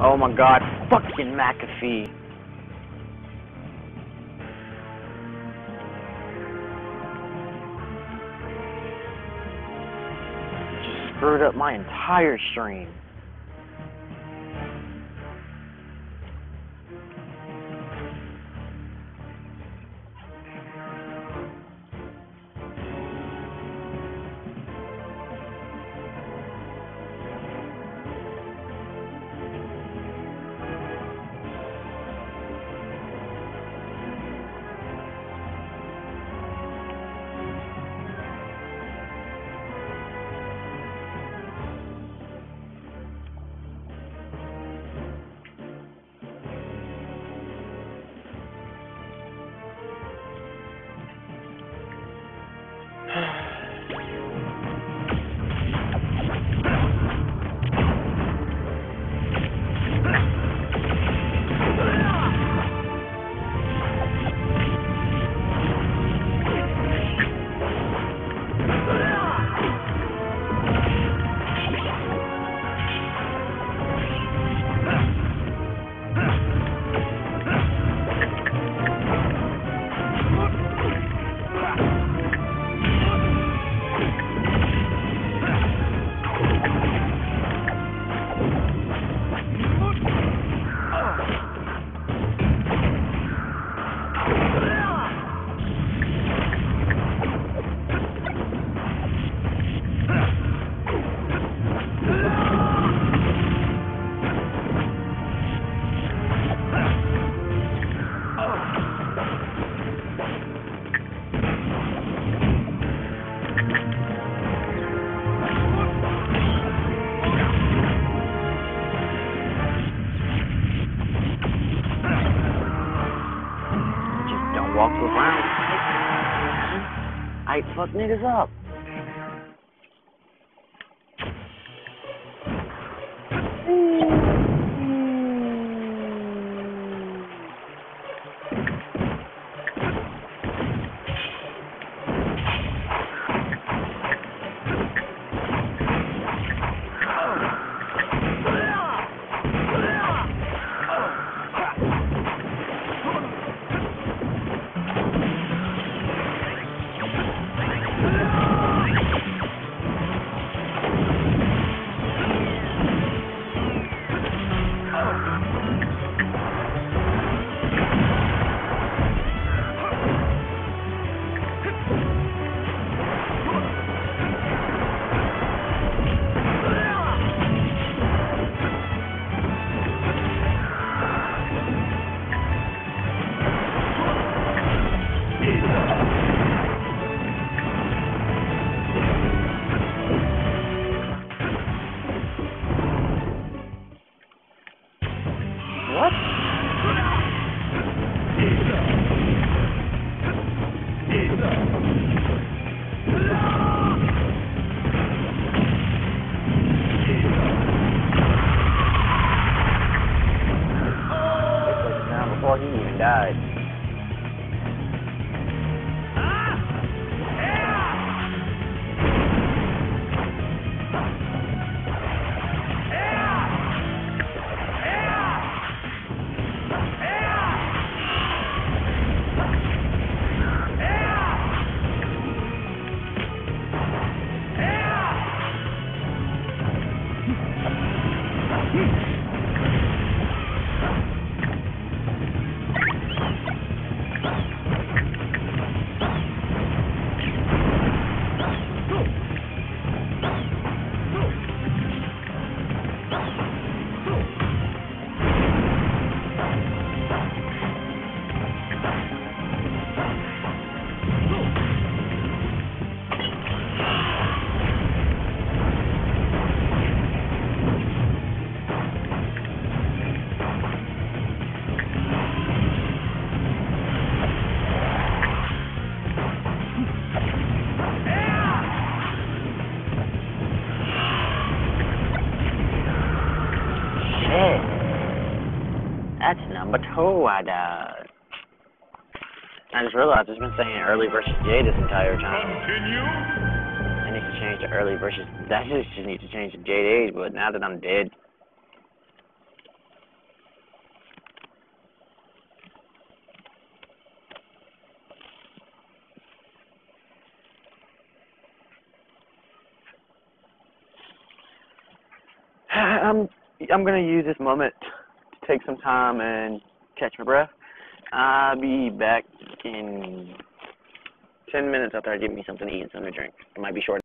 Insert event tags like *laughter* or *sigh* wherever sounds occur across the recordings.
Oh my god, fucking McAfee. Just screwed up my entire stream. niggas up. I died. I just realized I've been saying early versus J this entire time. Continue. I need to change to early versus. That just needs to change to Jay daze. age, but now that I'm dead. *sighs* I'm I'm gonna use this moment to take some time and catch my breath. I'll be back in ten minutes after I get me something to eat and something to drink. It might be short.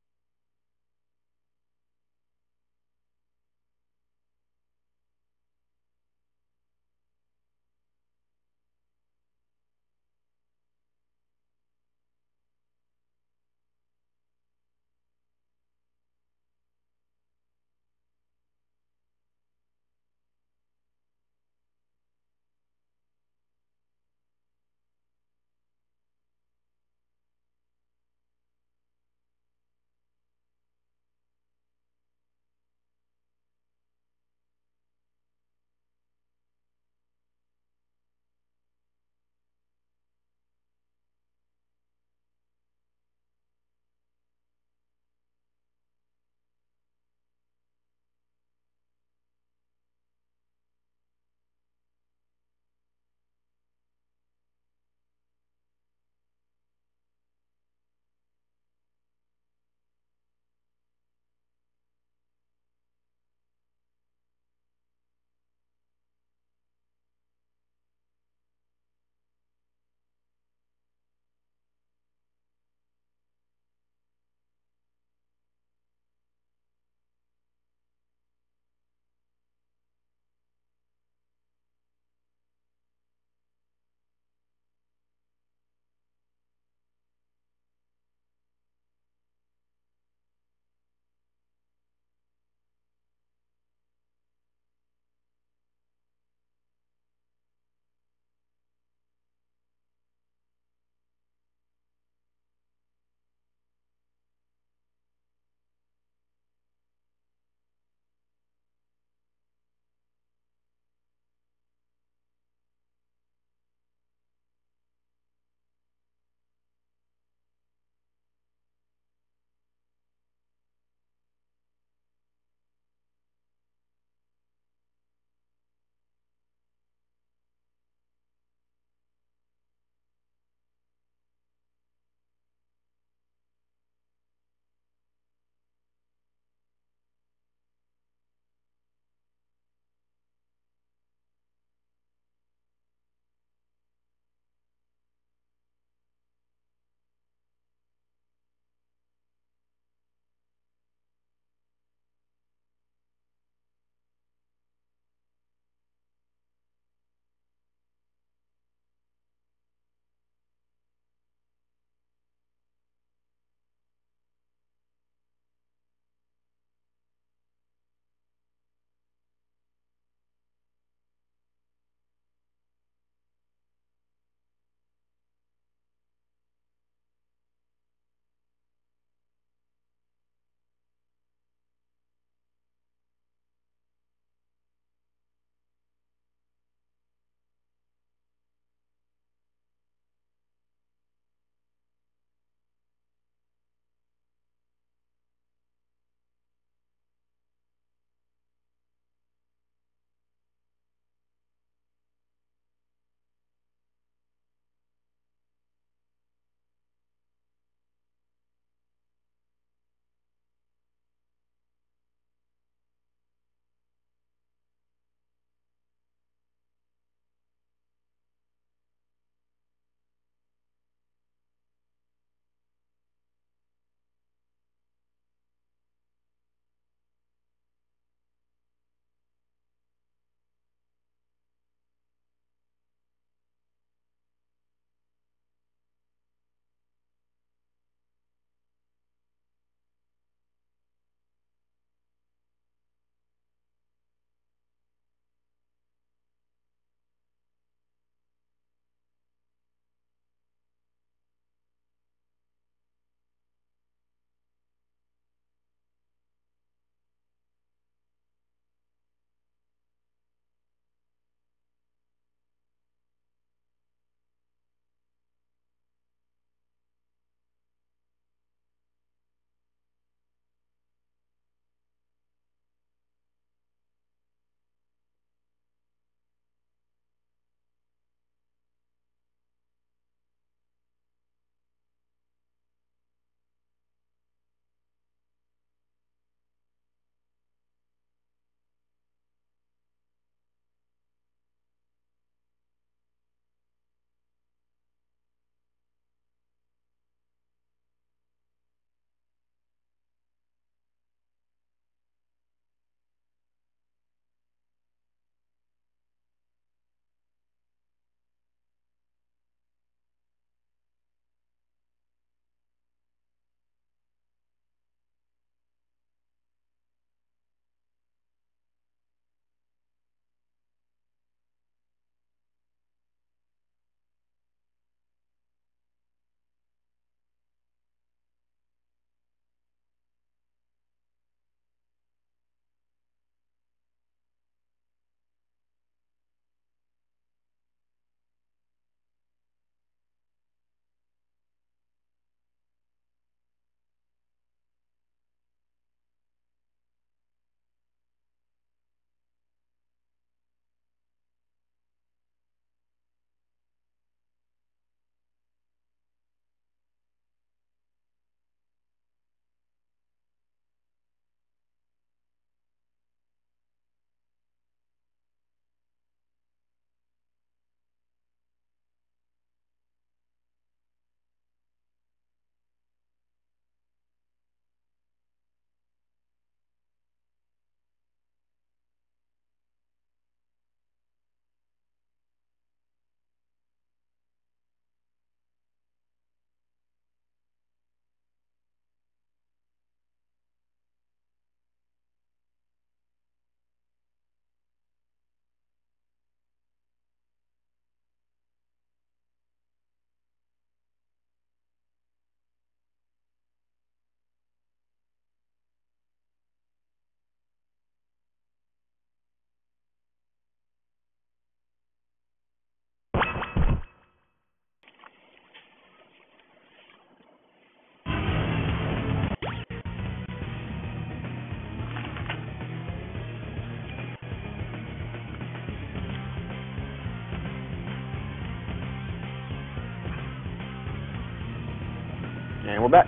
We're back.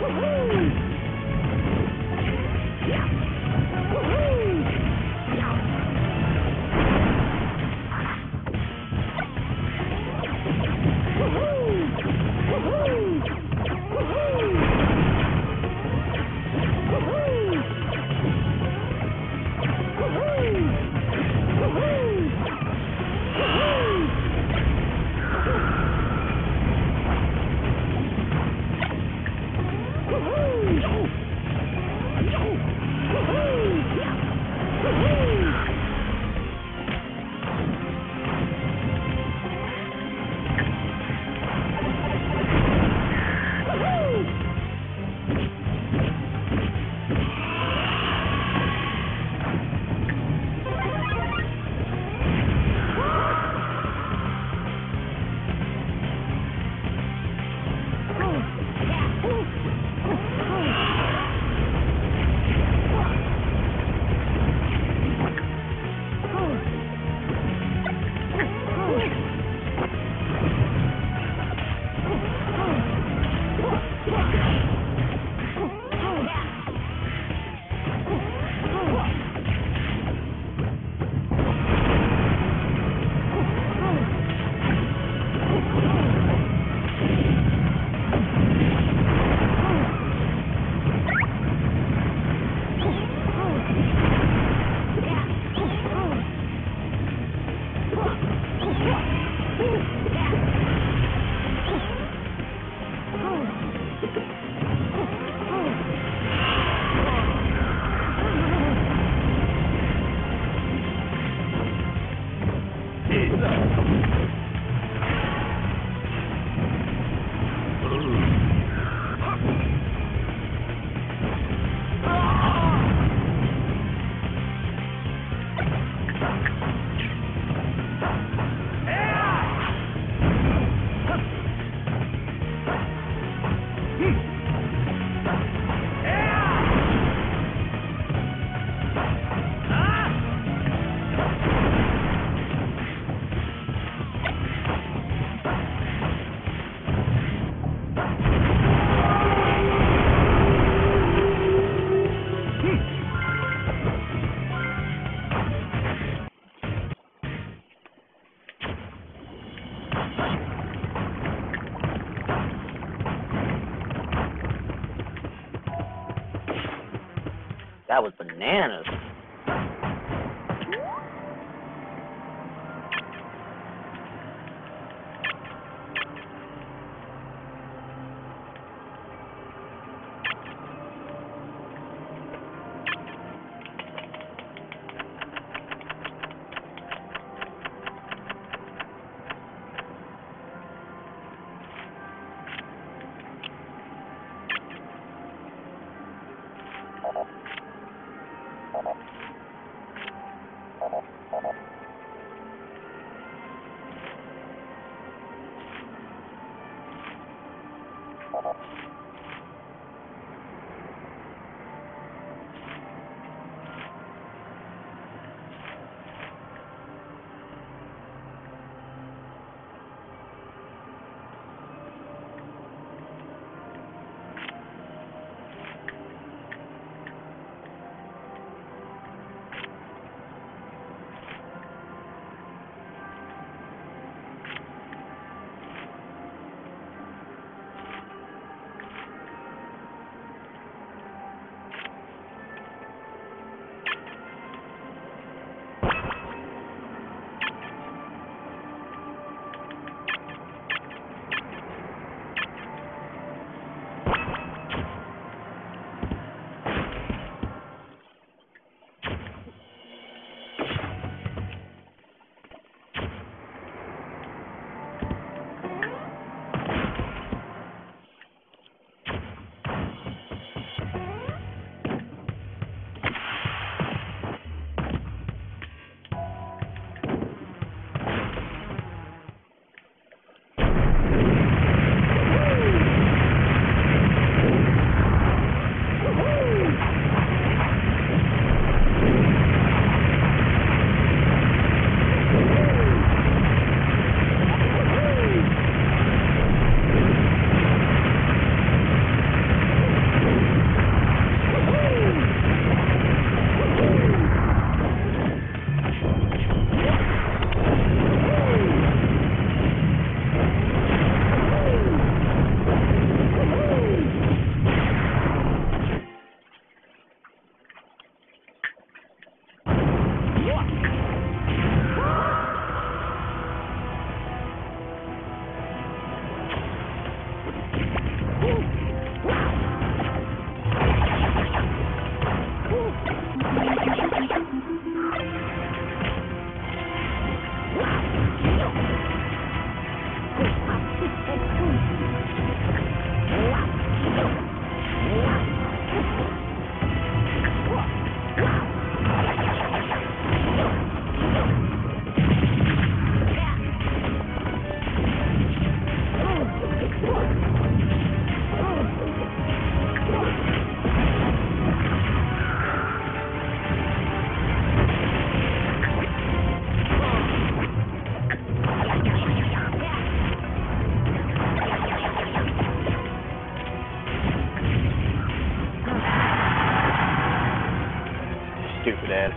That was bananas.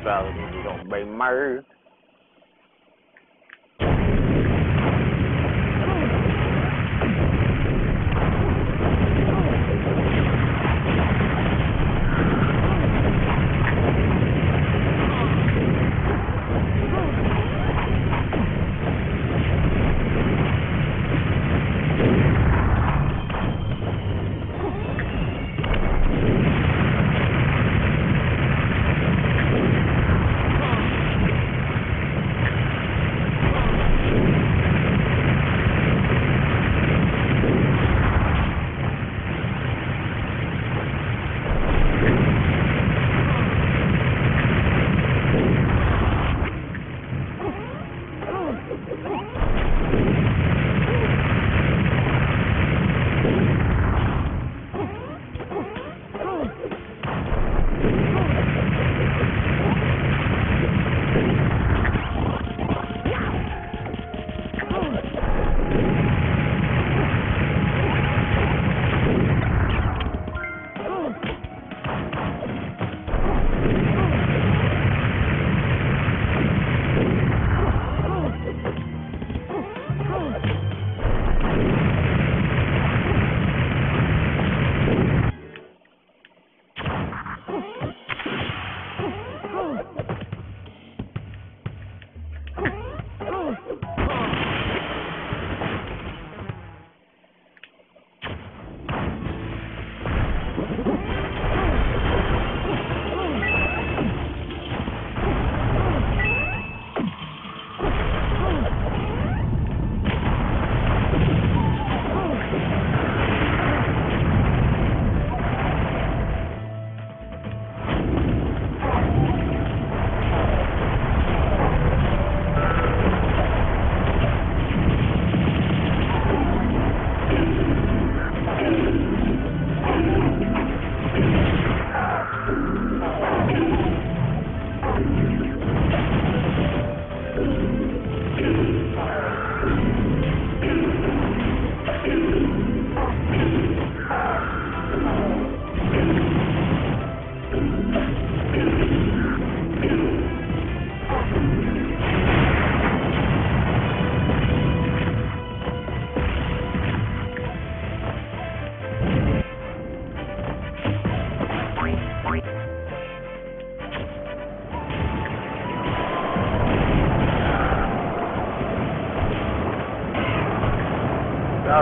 Fellas, you gonna be murdered.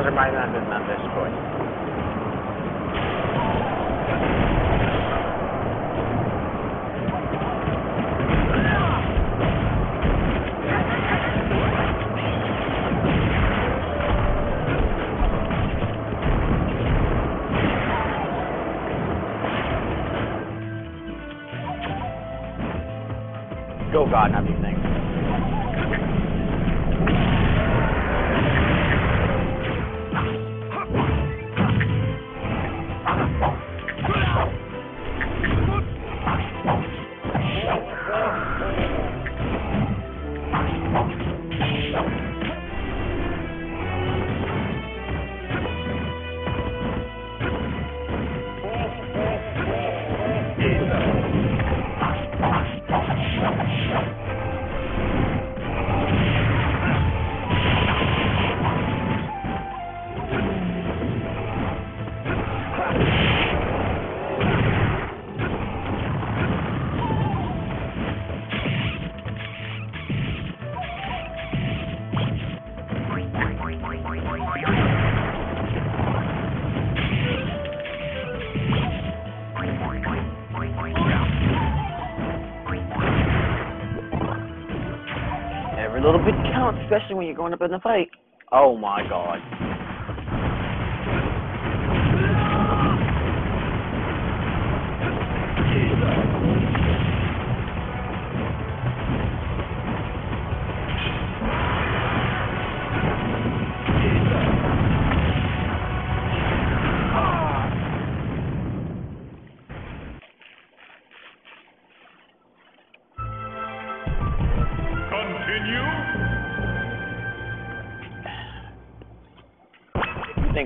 Bowser might not especially when you're going up in the fight. Oh my god.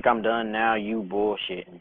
I'm done now? You bullshitting.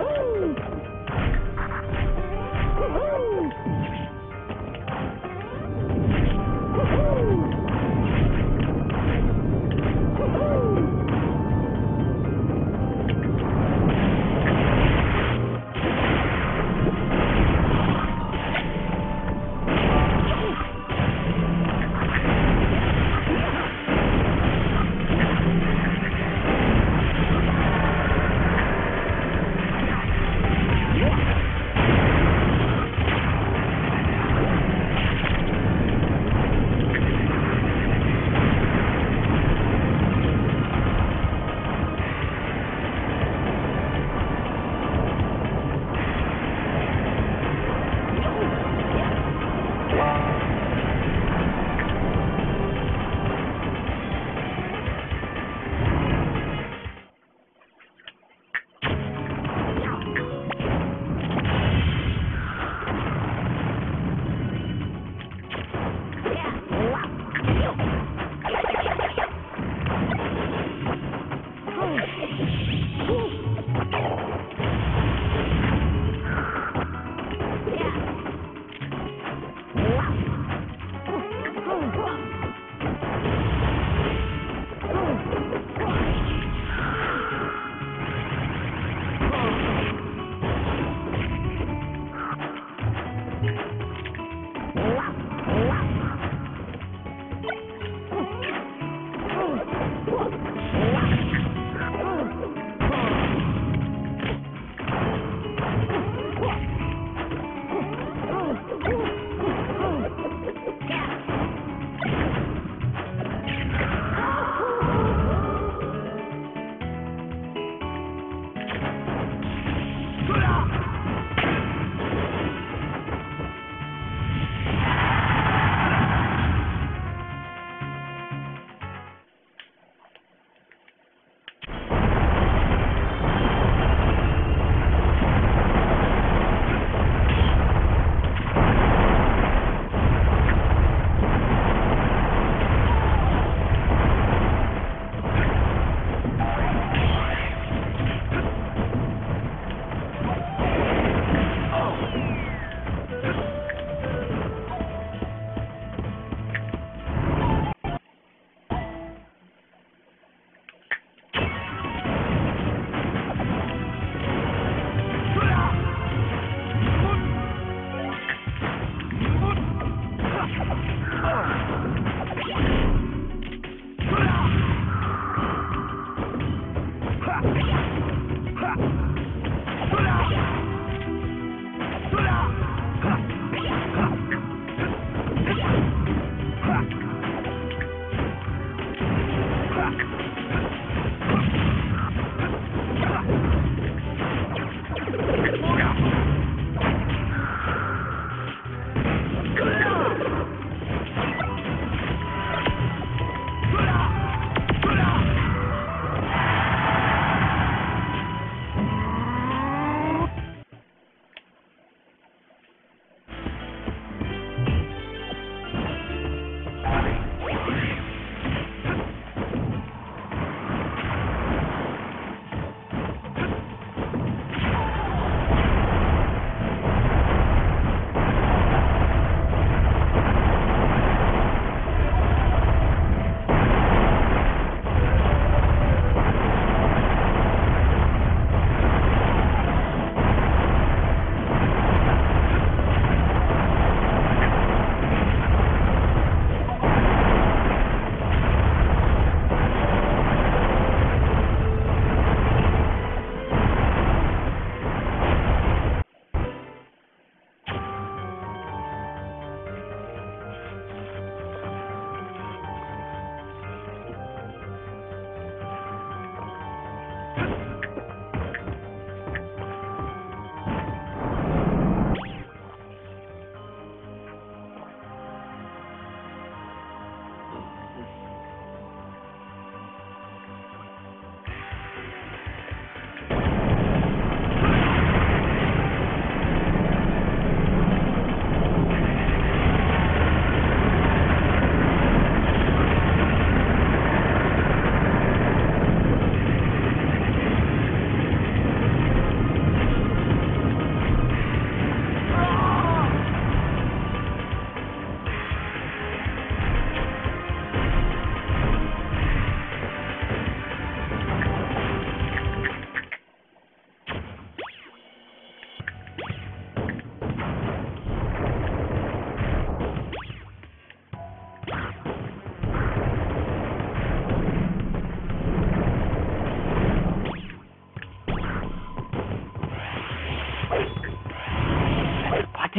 Woo!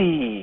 Easy.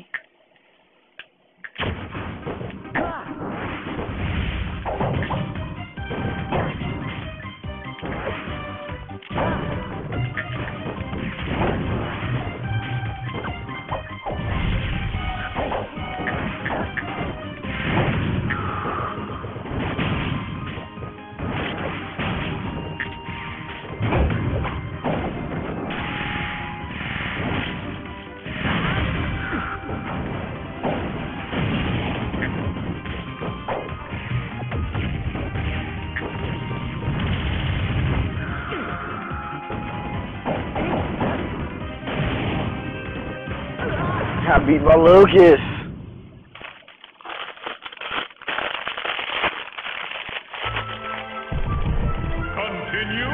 Beat by Lucas. Continue.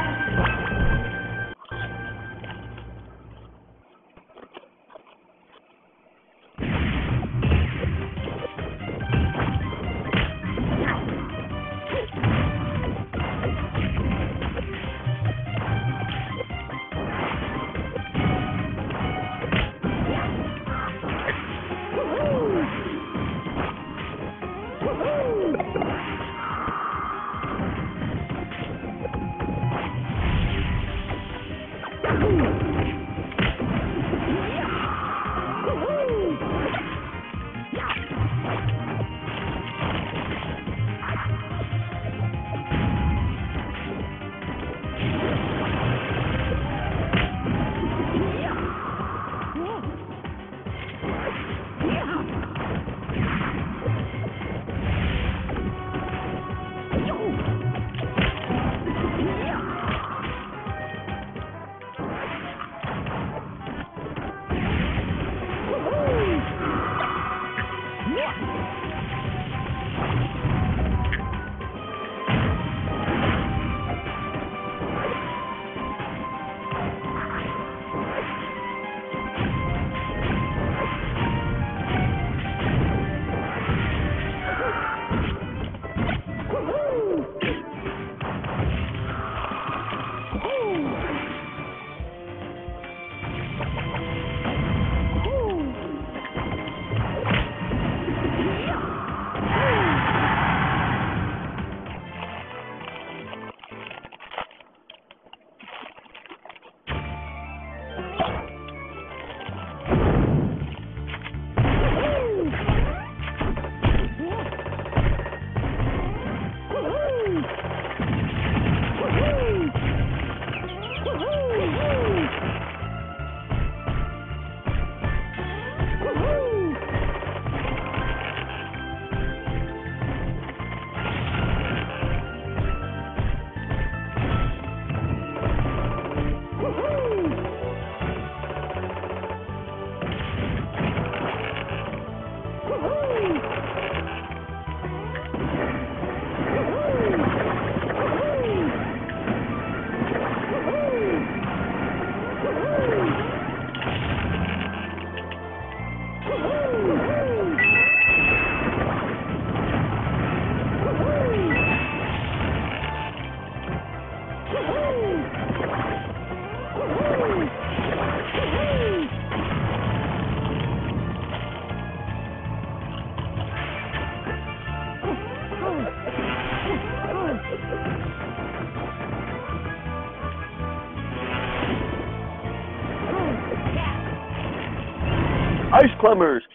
Ice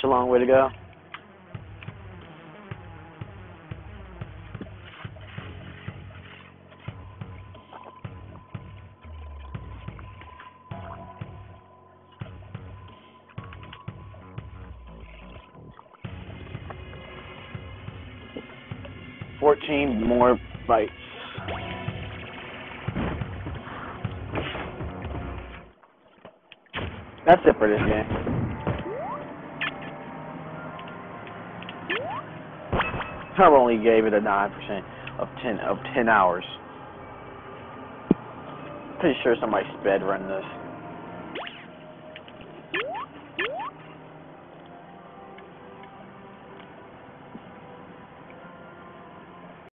such a long way to go. Gave it a nine percent of ten of ten hours. Pretty sure somebody sped run this.